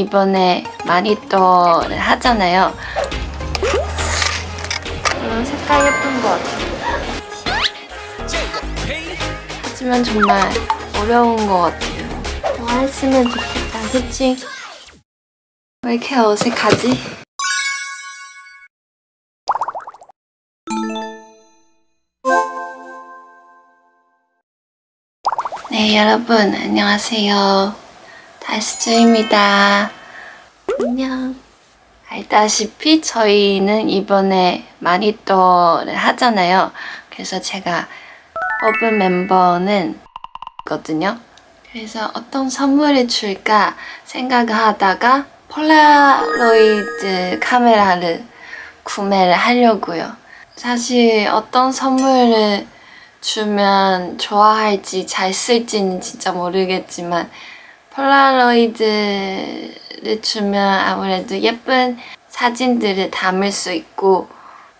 이번에 또 하잖아요. 이런 색깔 예쁜 것. 하지만 정말 어려운 것 같아요. 좋아했으면 좋겠다, 그치? 왜 이렇게 어색하지? 네, 여러분, 안녕하세요. 다시즈입니다. 안녕. 알다시피 저희는 이번에 또 하잖아요. 그래서 제가 뽑은 멤버는 거든요. 그래서 어떤 선물을 줄까 생각하다가 폴라로이드 카메라를 구매를 하려고요. 사실 어떤 선물을 주면 좋아할지 잘 쓸지는 진짜 모르겠지만 폴라로이드를 주면 아무래도 예쁜 사진들을 담을 수 있고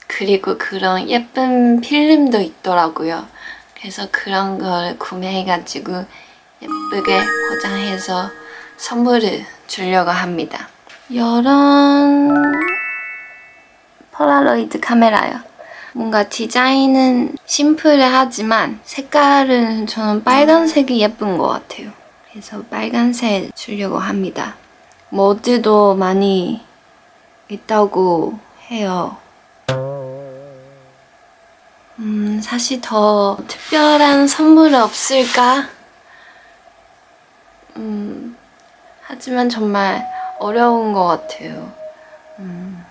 그리고 그런 예쁜 필름도 있더라고요. 그래서 그런 걸 구매해가지고 예쁘게 포장해서 선물을 주려고 합니다. 이런 폴라로이드 카메라요. 뭔가 디자인은 심플하지만 색깔은 저는 빨간색이 예쁜 것 같아요. 그래서 빨간색 주려고 합니다. 모드도 많이 있다고 해요. 음, 사실 더 특별한 선물 없을까? 음, 하지만 정말 어려운 것 같아요. 음.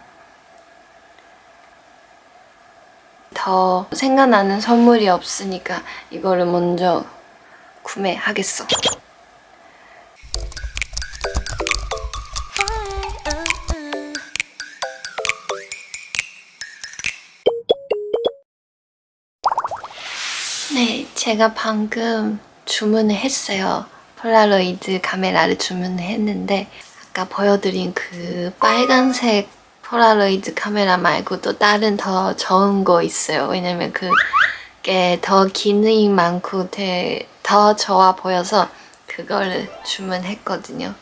더 생각나는 선물이 없으니까 이거를 먼저 구매하겠어. 제가 방금 주문을 했어요. 폴라로이드 카메라를 주문을 했는데 아까 보여드린 그 빨간색 폴라로이드 카메라 말고 또 다른 더 좋은 거 있어요. 왜냐면 그게 더 기능이 많고 더 좋아 보여서 그거를 주문했거든요.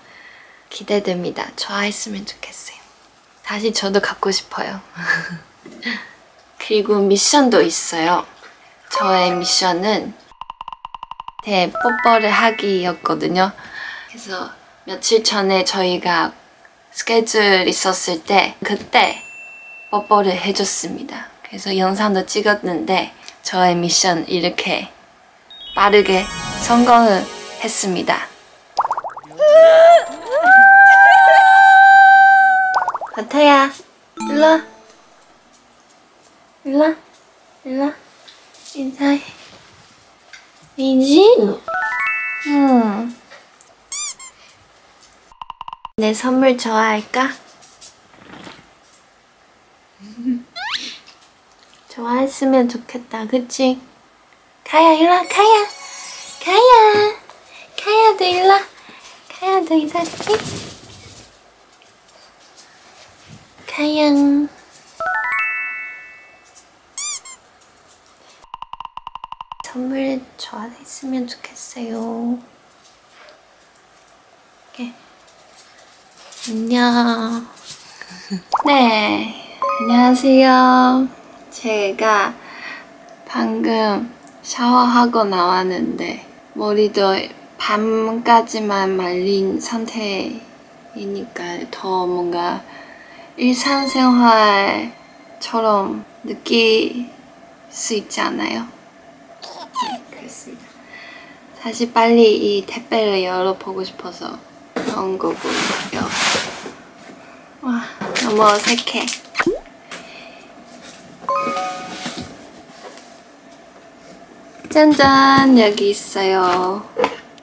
기대됩니다. 좋아했으면 좋겠어요. 다시 저도 갖고 싶어요. 그리고 미션도 있어요. 저의 미션은 대 뽀뽀를 하기였거든요. 그래서 며칠 전에 저희가 스케줄 있었을 때 그때 뽀뽀를 해줬습니다. 그래서 영상도 찍었는데 저의 미션 이렇게 빠르게 성공을 했습니다. 버터야, 일로 일로 일로 인사해. 민진? 응. 내 선물 좋아할까? 좋아했으면 좋겠다, 그치? 카야, 일로와, 카야! 카야! 카야도 일로와! 카야도 인사할게. 카양. 선물 좋아했으면 좋겠어요. 이렇게. 안녕. 네, 안녕하세요. 제가 방금 샤워하고 나왔는데 머리도 밤까지만 말린 상태이니까 더 뭔가 일상생활처럼 느낄 수 있지 않아요? 사실 빨리 이 택배를 열어보고 싶어서 그런 거고요. 와, 너무 어색해. 짠짠! 여기 있어요.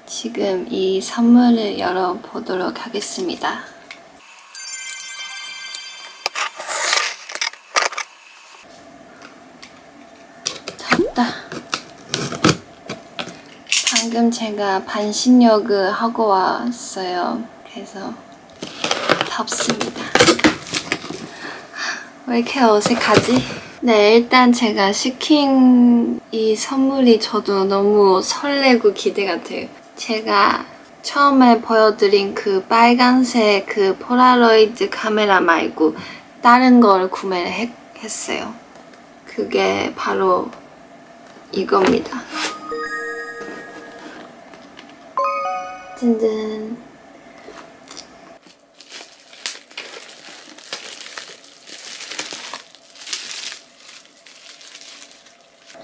지금 이 선물을 열어보도록 하겠습니다. 졌다. 방금 제가 반신욕을 하고 왔어요. 그래서 덥습니다. 왜 이렇게 어색하지? 네, 일단 제가 시킨 이 선물이 저도 너무 설레고 기대가 돼요. 제가 처음에 보여드린 그 빨간색 그 폴라로이드 카메라 말고 다른 걸 구매를 했, 했어요. 그게 바로 이겁니다. 짠짠.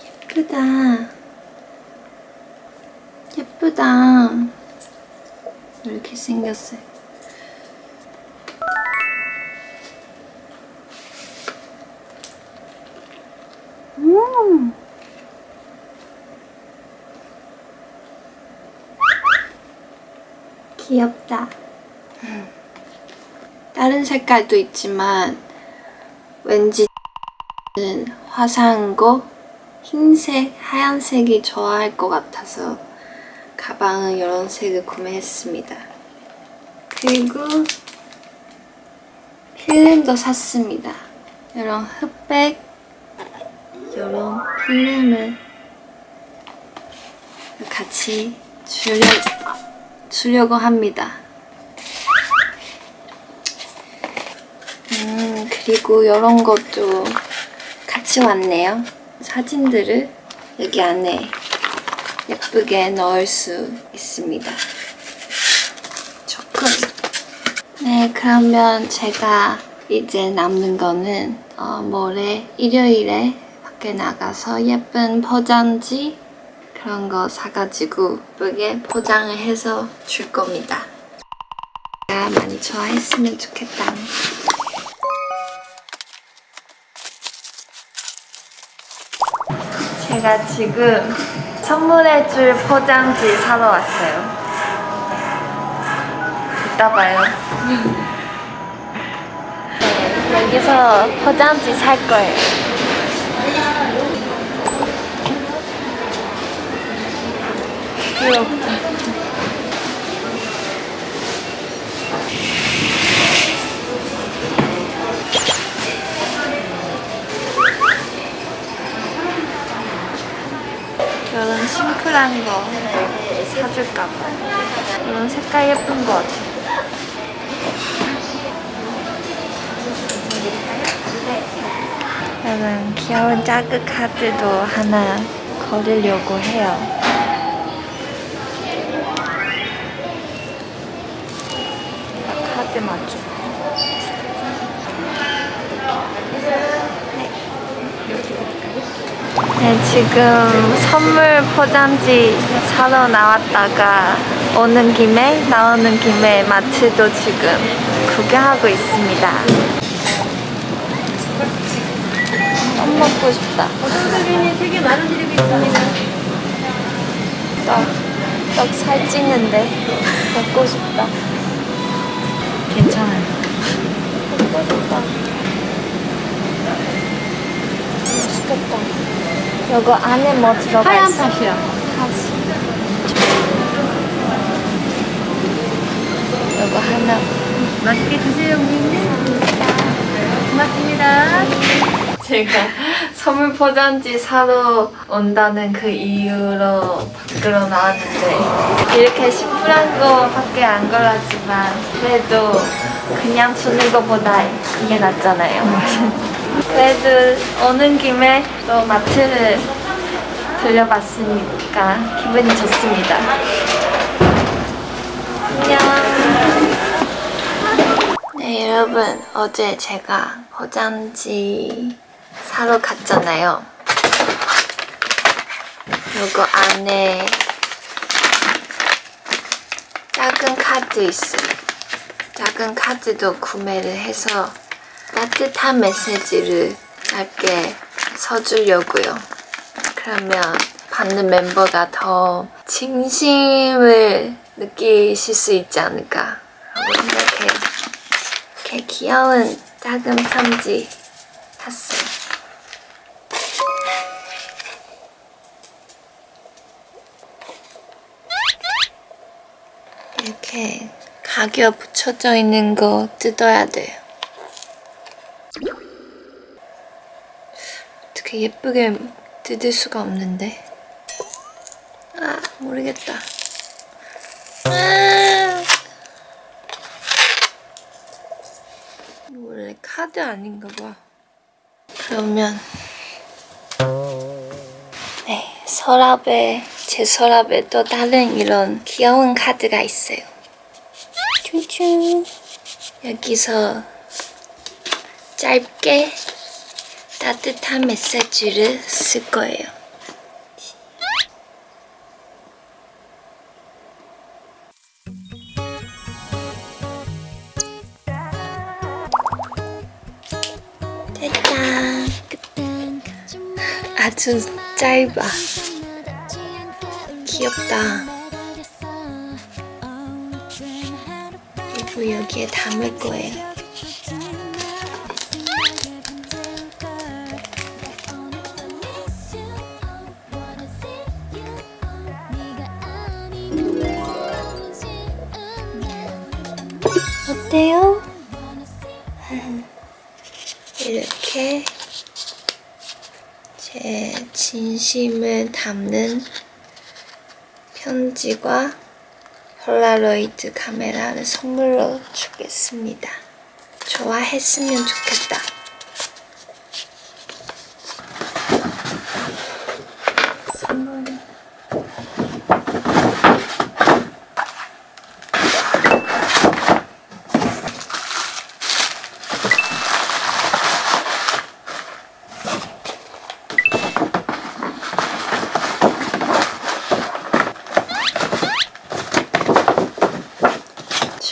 예쁘다. 예쁘다. 이렇게 생겼어요. 귀엽다. 다른 색깔도 있지만 왠지 는 화사한 거 흰색, 하얀색이 좋아할 것 같아서 가방은 이런 색을 구매했습니다. 그리고 필름도 샀습니다. 이런 흑백, 이런 필름을 같이 주려, 주려고 합니다. 음, 그리고 이런 것도 같이 왔네요. 사진들을 여기 안에 예쁘게 넣을 수 있습니다. 조금. 네, 그러면 제가 이제 남는 거는 어, 모레 일요일에 밖에 나가서 예쁜 포장지 그런 거 사가지고 예쁘게 포장을 해서 줄 겁니다. 많이 좋아했으면 좋겠다. 제가 지금 선물해줄 포장지 사러 왔어요. 이따 봐요. 네, 여기서 포장지 살 거예요. 귀엽다. 이런 심플한 거 사줄까봐. 이런 색깔 예쁜 거 같아. 이런 귀여운 자그 카드도 하나 걸으려고 해요. 카드 맞죠? 네, 지금 선물 포장지 사러 나왔다가 오는 김에 나오는 김에 마트도 지금 구경하고 있습니다. 떡 먹고 싶다. 어정사진이 되게 많은 드리고 있습니다. 떡, 떡 살찌는데 먹고 싶다. 괜찮아요. 먹고 싶다. 맛있겠다. 이거 안에 뭐 들어가 하얀 있어? 다시. 이거 하나. 맛있게 드세요, 고객님. 제가 선물 포장지 사러 온다는 그 이유로 밖으로 나왔는데 이렇게 심플한 거밖에 안 걸었지만 그래도 그냥 주는 것보다 이게 낫잖아요. 그래도 오는 김에 또 마트를 들려봤으니까 기분이 좋습니다. 안녕. 네, 여러분. 어제 제가 포장지 사러 갔잖아요. 요거 안에 작은 카드 있어요. 작은 카드도 구매를 해서 따뜻한 메시지를 짧게 써주려고요. 그러면 받는 멤버가 더 진심을 느끼실 수 있지 않을까 라고 생각해요. 이렇게 귀여운 작은 편지 샀어요. 이렇게 가게가 붙여져 있는 거 뜯어야 돼요. 어떻게 예쁘게 뜯을 수가 없는데? 아, 모르겠다. 아 원래 카드 아닌가 봐. 그러면 네, 서랍에 제 서랍에 또 다른 이런 귀여운 카드가 있어요. 춤춤 여기서 짧게 따뜻한 메시지를 쓸 거예요. 짜잔. 아주 짧아. 귀엽다. 그리고 여기에 담을 거예요. 어때요? 이렇게 제 진심을 담는 편지와 폴라로이드 카메라를 선물로 주겠습니다. 좋아했으면 좋겠다. 선물.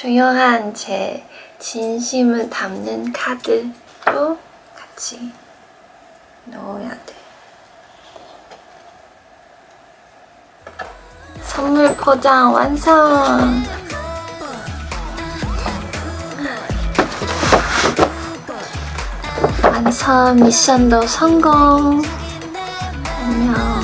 중요한 제 진심을 담는 카드도 같이 넣어야 돼. 선물 포장 완성! 완성 미션도 성공! 안녕.